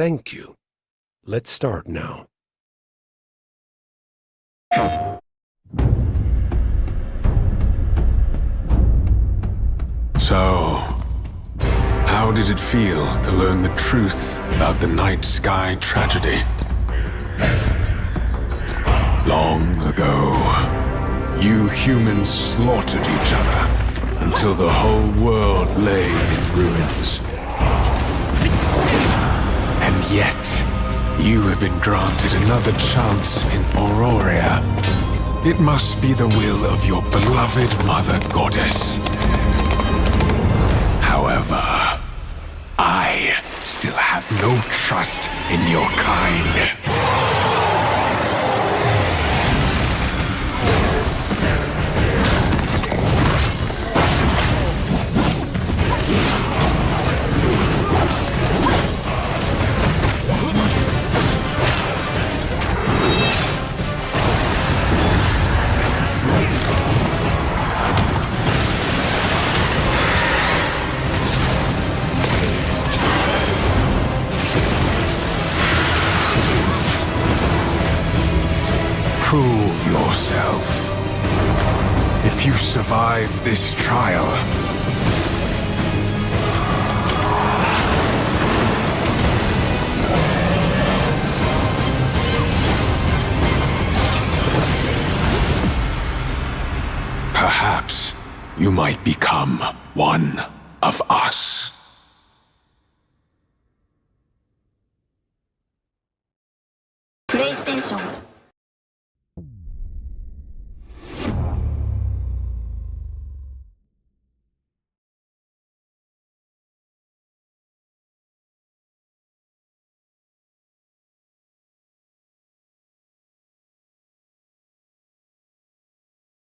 Thank you. Let's start now. So, how did it feel to learn the truth about the night sky tragedy? Long ago, you humans slaughtered each other until the whole world lay in ruins. Yet, you have been granted another chance in Auroria. It must be the will of your beloved Mother Goddess. However, I still have no trust in your kind. Prove yourself. If you survive this trial, perhaps you might become one of us. PlayStation